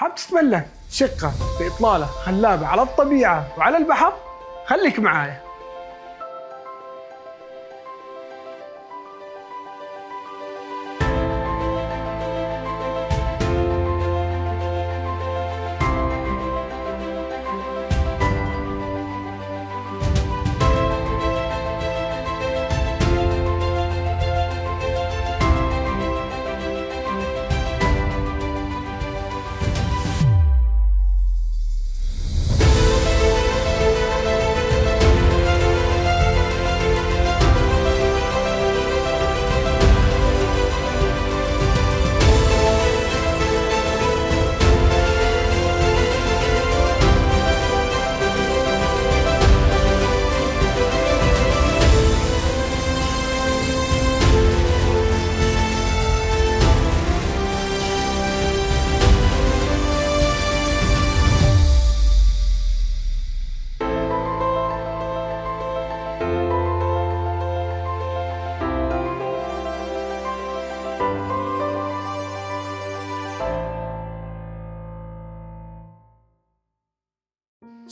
حاب تتملك شقة بإطلالة خلابة على الطبيعة وعلى البحر؟ خليك معايا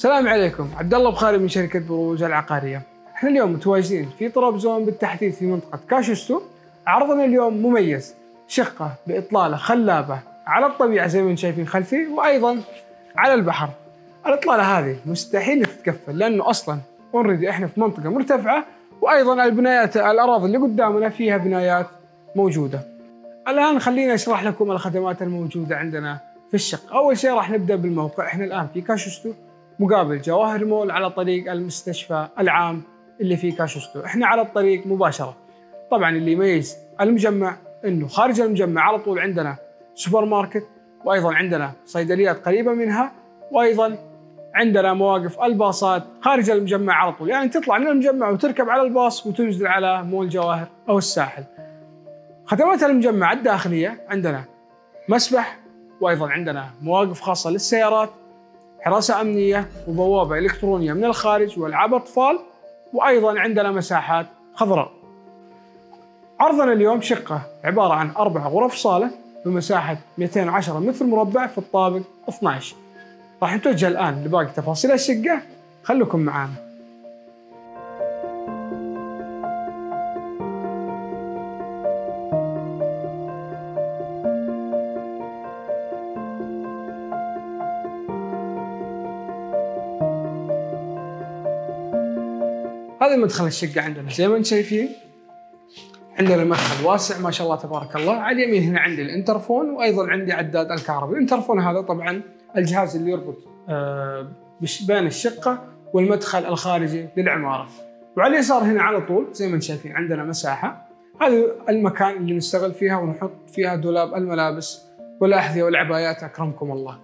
السلام عليكم. عبد الله بخاري من شركة بروج العقارية. إحنا اليوم متواجدين في طرابزون بالتحديد في منطقة كاشوستو عرضنا اليوم مميز شقة بإطلالة خلابة على الطبيعة زي ما أنتم شايفين خلفي وأيضا على البحر. الإطلالة هذه مستحيل تتقفل لأنه أصلا already إحنا في منطقة مرتفعة وأيضا البنايات الأراضي اللي قدامنا فيها بنايات موجودة. الآن خليني أشرح لكم الخدمات الموجودة عندنا في الشقة. أول شيء راح نبدأ بالموقع. إحنا الآن في كاشوستو مقابل جواهر مول على طريق المستشفى العام اللي في كاشوستو. إحنا على الطريق مباشرة. طبعا اللي يميز المجمع إنه خارج المجمع على طول عندنا سوبر ماركت وأيضا عندنا صيدليات قريبة منها وأيضا عندنا مواقف الباصات خارج المجمع على طول. يعني تطلع من المجمع وتركب على الباص وتنزل على مول جواهر أو الساحل. خدمات المجمع الداخلية عندنا مسبح وأيضا عندنا مواقف خاصة للسيارات. حراسة أمنية وبوابة إلكترونية من الخارج وألعاب أطفال وأيضا عندنا مساحات خضراء. عرضنا اليوم شقة عبارة عن أربع غرف صالة بمساحة 210 متر مربع في الطابق 12 راح نتوجه الآن لباقي تفاصيل الشقة. خليكم معانا. هذا مدخل الشقة عندنا زي ما أنتم شايفين؟ عندنا مدخل واسع ما شاء الله تبارك الله على اليمين هنا عندي الانترفون وأيضا عندي عداد الكهرباء. الانترفون هذا طبعا الجهاز اللي يربط آه، بين الشقة والمدخل الخارجي للعمارة. وعلى اليسار هنا على طول زي ما أنتم شايفين عندنا مساحة. هذا المكان اللي نشتغل فيها ونحط فيها دولاب الملابس والأحذية والعبايات أكرمكم الله.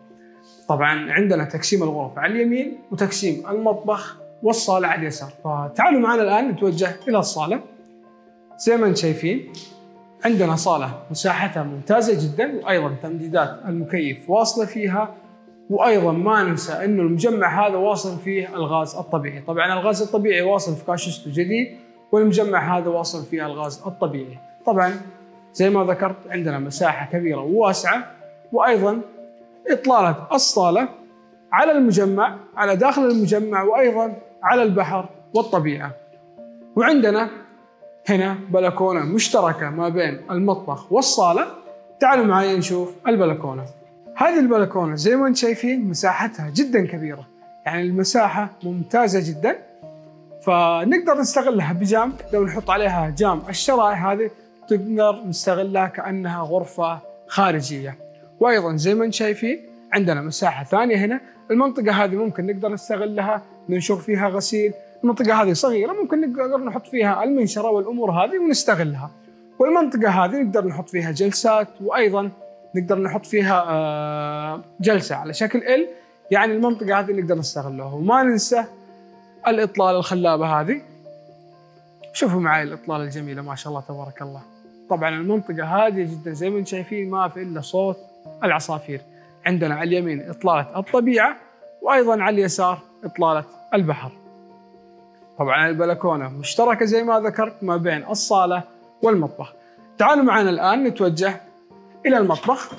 طبعا عندنا تقسيم الغرف على اليمين وتقسيم المطبخ والصالة على اليسار. فتعالوا معنا الآن نتوجه إلى الصالة. زي ما أنتم شايفين عندنا صالة مساحتها ممتازة جدا وأيضا تمديدات المكيف واصلة فيها. وأيضا ما ننسى أنه المجمع هذا واصل فيه الغاز الطبيعي. طبعا الغاز الطبيعي واصل في كاشستو جديد والمجمع هذا واصل فيه الغاز الطبيعي. طبعا زي ما ذكرت عندنا مساحة كبيرة وواسعة. وأيضا إطلالة الصالة على المجمع على داخل المجمع. وأيضا على البحر والطبيعة. وعندنا هنا بلكونة مشتركة ما بين المطبخ والصالة. تعالوا معي نشوف البلكونة. هذه البلكونة زي ما أنتم شايفين مساحتها جدا كبيرة. يعني المساحة ممتازة جدا. فنقدر نستغلها بجام. لو نحط عليها جام الشرائح هذه تقدر نستغلها كأنها غرفة خارجية. وأيضا زي ما أنتم شايفين عندنا مساحة ثانية هنا. المنطقة هذه ممكن نقدر نستغلها ننشر فيها غسيل. المنطقة هذه صغيرة ممكن نقدر نحط فيها المنشرة والأمور هذه ونستغلها. والمنطقة هذه نقدر نحط فيها جلسات وأيضا نقدر نحط فيها آه، جلسة على شكل ال يعني المنطقة هذه نقدر نستغلها. وما ننسى الإطلالة الخلابة هذه. شوفوا معي الإطلالة الجميلة ما شاء الله تبارك الله. طبعا المنطقة هادية جدا زي ما أنتم شايفين ما في إلا صوت العصافير. عندنا على اليمين إطلالة الطبيعة وأيضا على اليسار إطلالة البحر. طبعا البلكونة مشتركة زي ما ذكرت ما بين الصالة والمطبخ. تعالوا معنا الآن نتوجه إلى المطبخ.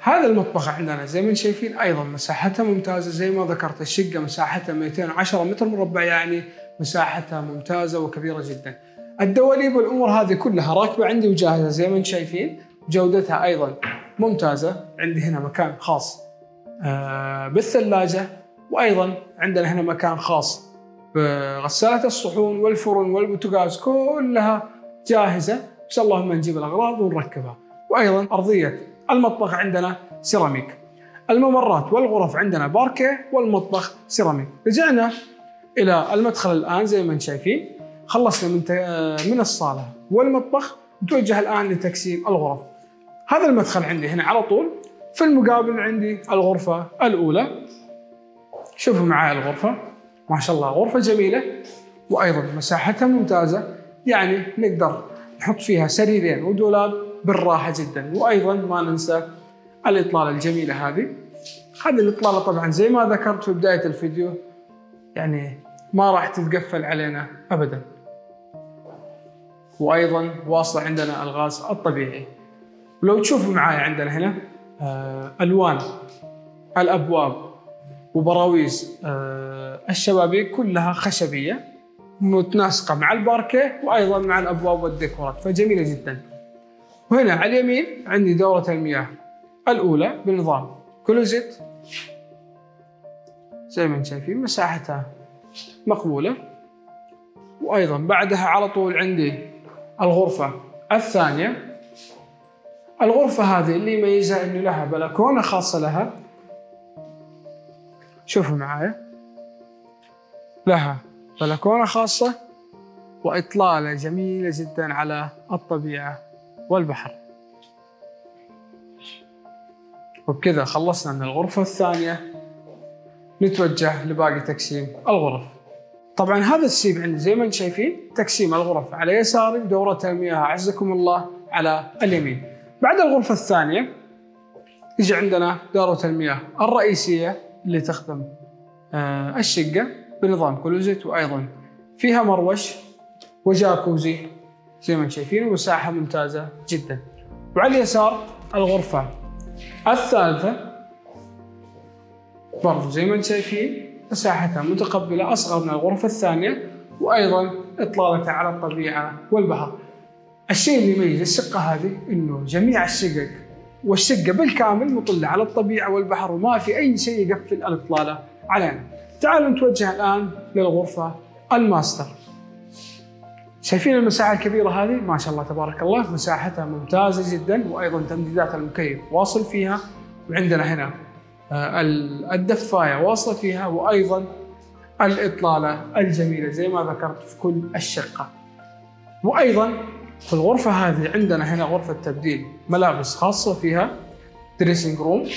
هذا المطبخ عندنا زي ما شايفين أيضا مساحتها ممتازة زي ما ذكرت الشقة مساحتها 210 متر مربع يعني مساحتها ممتازة وكبيرة جدا. الدواليب والأمور هذه كلها راكبة عندي وجاهزة زي ما شايفين. جودتها أيضا ممتازة. عندي هنا مكان خاص آه، بالثلاجة وأيضا عندنا هنا مكان خاص بغسالة الصحون والفرن والبوتاجاز كلها جاهزة. بس اللهم نجيب الأغراض ونركبها. وأيضا أرضية. المطبخ عندنا سيراميك. الممرات والغرف عندنا باركيه والمطبخ سيراميك. رجعنا إلى المدخل الآن زي ما أنتم شايفين. خلصنا من من الصالة والمطبخ. نتوجه الآن لتقسيم الغرف. هذا المدخل عندي هنا على طول في المقابل عندي الغرفة الأولى. شوفوا معي الغرفة. ما شاء الله غرفة جميلة وأيضا مساحتها ممتازة. يعني نقدر نحط فيها سريرين ودولاب بالراحة جدا. وأيضا ما ننسى الإطلالة الجميلة هذه. هذه الإطلالة طبعا زي ما ذكرت في بداية الفيديو يعني ما راح تتقفل علينا ابدا. وأيضا واصلة عندنا الغاز الطبيعي. ولو تشوفوا معايا عندنا هنا آه، ألوان الأبواب وبراويز آه، الشبابيك كلها خشبية متناسقه مع الباركيه وأيضا مع الأبواب والديكورات. فجميلة جدا. وهنا على اليمين عندي دورة المياه الأولى بنظام كلوزيت زي ما أنتم شايفين مساحتها مقبولة. وأيضا بعدها على طول عندي الغرفة الثانية. الغرفة هذه اللي يميزها إنه لها بلكونة خاصة لها. شوفوا معايا. لها بلكونة خاصة وإطلالة جميلة جدا على الطبيعة والبحر. وبكذا خلصنا من الغرفة الثانية. نتوجه لباقي تقسيم الغرف. طبعا هذا السيب عندي زي ما أنتم شايفين تقسيم الغرف على يساري دورة المياه أعزكم الله على اليمين. بعد الغرفة الثانية يجي عندنا دورة المياه الرئيسية اللي تخدم آه، الشقة بنظام كلوزيت وأيضا فيها مروش وجاكوزي زي ما شايفين ومساحة ممتازة جدا. وعلى اليسار الغرفة الثالثة برضو زي ما أنتم شايفين مساحتها متقبلة أصغر من الغرفة الثانية وأيضا إطلالتها على الطبيعة والبحر الشيء اللي يميز الشقة هذه أنه جميع الشقق والشقة بالكامل مطلة على الطبيعة والبحر وما في أي شيء يقفل الإطلالة علينا. تعالوا نتوجه الآن للغرفة الماستر. شايفين المساحة الكبيرة هذه؟ ما شاء الله تبارك الله مساحتها ممتازة جدا وأيضا تمديدات المكيف واصل فيها وعندنا هنا آه، الدفاية واصلة فيها وأيضا الإطلالة الجميلة زي ما ذكرت في كل الشقة. وأيضا في الغرفة هذه عندنا هنا غرفة تبديل ملابس خاصة فيها dressing room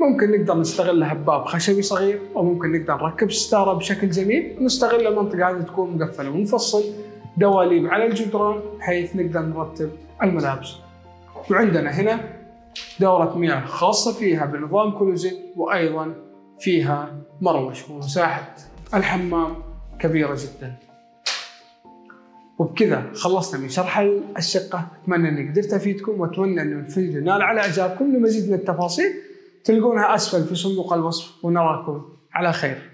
ممكن نقدر نستغلها بباب خشبي صغير أو ممكن نقدر نركب ستارة بشكل جميل. ونستغل المنطقة هذه تكون مقفلة ونفصل دواليب على الجدران بحيث نقدر نرتب الملابس. وعندنا هنا دورة مياه خاصة فيها بنظام closet وأيضا فيها مروش ومساحة الحمام كبيرة جدا. وبكذا خلصنا من شرح الشقة. أتمنى أني قدرت أفيدكم وأتمنى أن الفيديو نال على إعجابكم لمزيد من التفاصيل. تلقونها أسفل في صندوق الوصف ونراكم على خير.